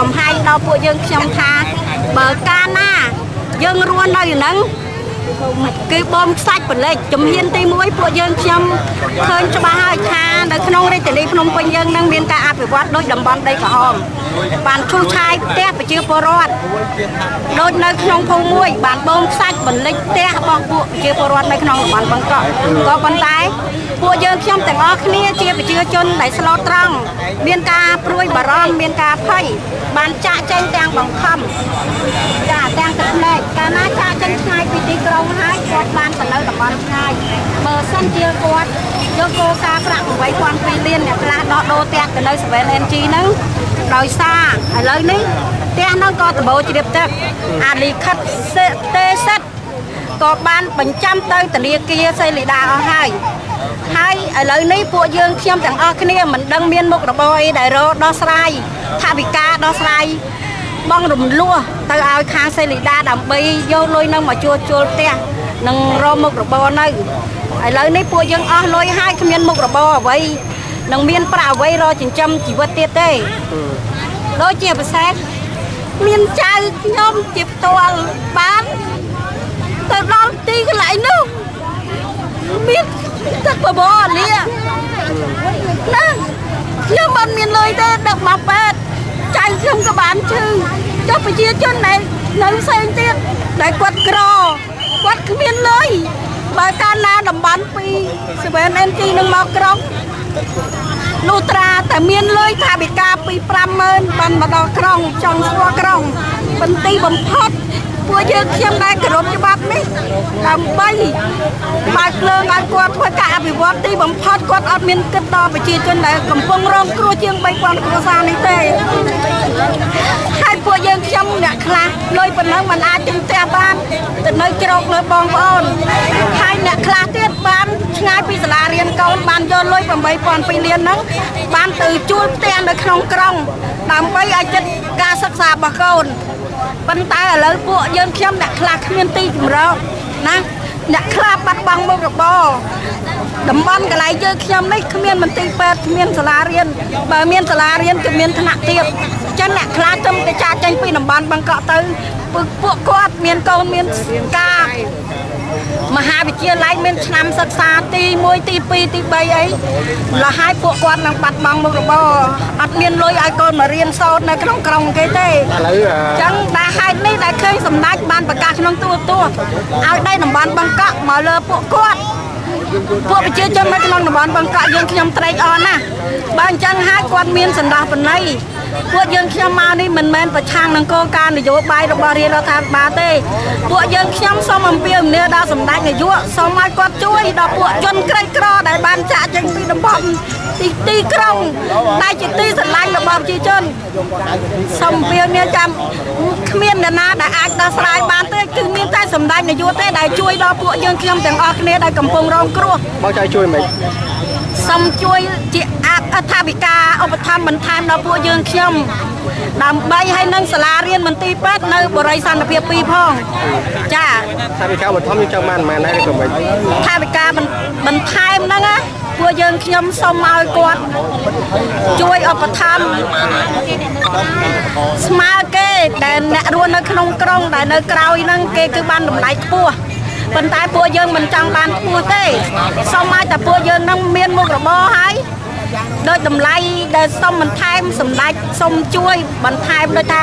កំហែងដល់ពួកយើងខ្ញុំថាបើកាលណាយើងរស់នៅហ្នឹងគឺបងខ្សាច់បលិចជំហានទី1ពួកយើងខ្ញុំឃើញច្បាស់ហើយថា នៅក្នុងរាជធានីភ្នំពេញយើងនឹងមានការអភិវឌ្ឍដោយតំបន់ដីក្រហមបានឈូសឆាយផ្ទះប្រជាពលរដ្ឋដូចនៅក្នុងភូមិមួយ បានបងខ្សាច់បលិចផ្ទះរបស់ពួកប្រជាពលរដ្ឋនៅក្នុងតំបន់បឹងកក់ក៏ប៉ុន្តែពួកយើងខ្ញុំទាំងអស់គ្នាជាប្រជាជនដែលស្លូតត្រង់មានការព្រួយបារម្ភមានការភ័យបានចាក់ចែងទាំងបង្ខំចាទាំងទឹកភ្នែកកាលណាចាក់ចេញឆ្ងាយពីទីក្រុងហើយគាត់បានទៅនៅតំបន់ឆ្ងាយបើសិនជាគាត់យកគោលការណ៍ប្រាក់8000លានអ្នកខ្លះដោះដូរផ្ទះទៅនៅ 7NG ហ្នឹងដោយសារឥឡូវនេះផ្ទះហ្នឹងក៏ដបោជ្រាបទឹកអាលីខិតទេសិតក៏បានបញ្ចាំទៅធនាគារសេលីដាអស់ហើយហើយឥឡូវនេះពួកយើងខ្ញុំទាំងអស់គ្នាមិនដឹងមានមុខរបរអីដែលរកដោះស្រាយថាវិការដោះស្រាយបងរំលោះទៅឲ្យខាងសេលីដាដើម្បីយកលុយនឹងមកជួសជុលផ្ទះ នឹងរកមុខរបរនៅឥឡូវនេះពួកយើងអស់លុយហើយគ្មានមុខរបរអ្វីនឹងមានប្រាក់អ្វីរកចិញ្ចឹមជីវិតទៀតទេដូចជាពិសេសមានចៅខ្ញុំជាផ្ទាល់បានទៅដល់ទីកន្លែងនោះមានទឹកបបរលាណាខ្ញុំមិនមានលុយទេដឹកមកប៉ែតចៅខ្ញុំក៏បានឈឺចុះប្រជាជនដែលនៅផ្សេងទៀតដែលគាត់ក្រ គាត់គ្មានលុយបើកាលណាតំបន់ពី 7NG នឹងមកក្រុងលុត្រាតែមានលុយថាវិការពី50000បានមកដល់ក្រុងចង់ស្គាល់ក្រុងបន្ទីបំផុតពួកយើងខ្ញុំដែរគោរពច្បាប់នេះដើម្បីបើកភ្លើងឲ្យគាត់ធ្វើការអភិវឌ្ឍទីបំផុតគាត់អត់មានគិតដល់ប្រជាជនដែលកំពុងរងគ្រោះជាង3000គ្រួសារនេះទេ ហើយពួកយើងខ្ញុំអ្នកខ្លះលុយប៉ុណ្ណឹងមិនអាចទិញផ្ទះបានទៅនៅជ្រកលើបងប្អូនហើយអ្នកខ្លះទៀតបានឆ្ងាយពីសាលារៀនកូនបានយកលុយ8000 2លានហ្នឹងបានទៅជួលផ្ទះនៅក្នុងក្រុងដើម្បីឲ្យចិត្តការសិក្សារបស់កូនប៉ុន្តែឥឡូវពួកយើងខ្ញុំអ្នកខ្លះគ្មានទីជម្រកណាអ្នកខ្លះបាត់បង់មុខរបរ តំបន់កន្លែងយើងខ្ញុំនេះគ្មានមន្ទីរពេទ្យគ្មានសាលារៀនបើមានសាលារៀនគឺមានថ្នាក់ទៀតចឹងអ្នកខ្លះទៅតែចាក់ចេញពីតំបន់បឹងកក់ទៅពួកគាត់មានកូនមានការមហាវិទ្យាល័យមានឆ្នាំសិក្សាទី1ទី2ទី3អីលហើយពួកគាត់នឹងបាត់បង់មុខរបរអត់មានលុយឲ្យកូនមករៀនសូត្រនៅក្នុងក្រុងគេទេឥឡូវអញ្ចឹងដែលហេតុនេះដែលឃើញសម្ដេចបានប្រកាសក្នុងទូទស្សន៍ឲ្យដីតំបន់បឹងកក់មកលើពួកគាត់ ពួកប្រជាជននៅក្នុងតំបន់បឹងកក់យើងខ្ញុំត្រេកអរណាស់បើអញ្ចឹងហើយគាត់មានសន្តាប់បណី ពួកយើងខ្ញុំមកនេះមិនមែនប្រឆាំងនឹងគោលការណ៍នយោបាយរបស់រាជរដ្ឋាភិបាលទេ ពួកយើងខ្ញុំសូមអំពាវនាវដល់សម្ដេចនាយកសូមឲ្យគាត់ជួយដល់ពួកជនក្រីក្រដែលបានចាក់ចេញពីតំបន់ទីទីក្រុងដែលជាទីស្រឡាញ់របស់ប្រជាជនសូមអំពាវនាវចាំគ្មាននរណាដែលអាចដោះស្រាយបានទេគឺមានតែសម្ដេចនាយកទេដែលជួយដល់ពួកយើងខ្ញុំទាំងអស់គ្នាដែលកំពុងរងគ្រោះបងចៅជួយមិនសូមជួយជាអត្ថវិការឧបត្ថម្ភបន្ថែមដល់ពួកយើងខ្ញុំដើម្បីឲ្យនឹងសាលារៀនមន្ទីរពេទ្យនៅបរិយាសន្តិភាព2ផងចាថាវិការបឋមយើងចង់បានប៉ុន្មានដែរក៏មិនថាវិការបន្ថែមហ្នឹងណាពួកយើងខ្ញុំសូមឲ្យគាត់ជួយឧបត្ថម្ភស្មើគេដែលអ្នករស់នៅក្នុងក្រុងដែលនៅក្រៅហ្នឹងគេគឺបានតម្លៃខ្ពស់ប៉ុន្តែពួកយើងមិនចង់បានខ្ពស់ទេសូមឲ្យតែពួកយើងនឹងមានមុខរបរហើយ ដោយតម្លៃដែលសុំបន្ថែមសម្ដេចសុំជួយបន្ថែមដូចថា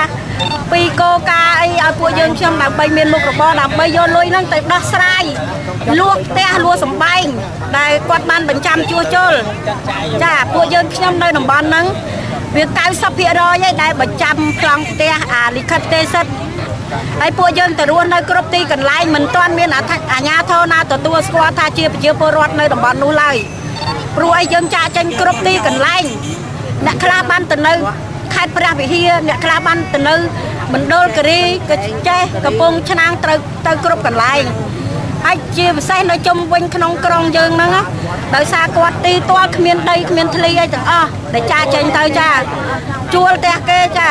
ពីកោការអីឲ្យពួកយើងខ្ញុំដើម្បីមានមុខរបរដើម្បីយកលុយហ្នឹងទៅដោះស្រាយលួចផ្ទះលួចសំបែងដែលគាត់បានបញ្ចាំជួសជុលចាពួកយើងខ្ញុំនៅតំបន់ហ្នឹងវា90%ឯដែលបញ្ចាំប្លង់ផ្ទះអាលិខិតទេសិទ្ធហើយពួកយើងទៅរស់នៅគ្រប់ទីកន្លែងមិនទាន់មានអាជ្ញាធរណាទទួលស្គាល់ថាជាប្រជាពលរដ្ឋនៅតំបន់នោះឡើយ ព្រោះអីយើងចាក់ចេញគ្រប់ទីកន្លែងអ្នកខ្លះបានទៅនៅខេត្តព្រះវិហារអ្នកខ្លះបានទៅនៅមណ្ឌលគិរីក៏ចេះកំពង់ឆ្នាំងត្រូវទៅគ្រប់កន្លែងហើយជាពិសេសនៅជុំវិញក្នុងក្រុងយើងហ្នឹងដោយសារគាត់ទីទាល់គ្មានដីគ្មានធ្លីអីទាំងអស់ដែលចាចេញទៅចាជួលផ្ទះគេចា